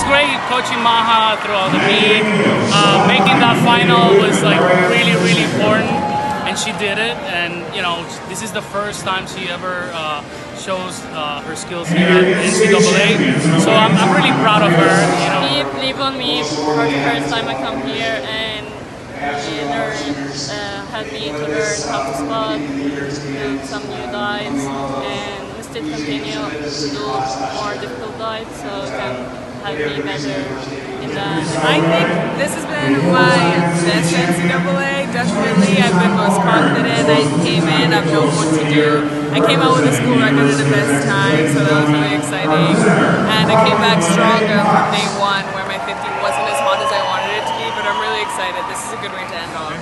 was great coaching Maha throughout the meet. Uh, making that final was like really, really important, and she did it. And you know, this is the first time she ever uh, shows uh, her skills here at NCAA. So I'm, I'm really proud of her. You know, He believed on me for the first time I come here and he learned, uh, helped me to learn how to spot, some new dives, and we still continue to do more difficult dives so me better in that. Uh, I think this has been my best NCAA. Definitely, I've been most confident. I came in, I've known what to do. I came out with a school record at the best time, so that was really exciting. And I came back stronger from day one, where my 50 wasn't as hot as I wanted it to be. But I'm really excited. This is a good way to end off.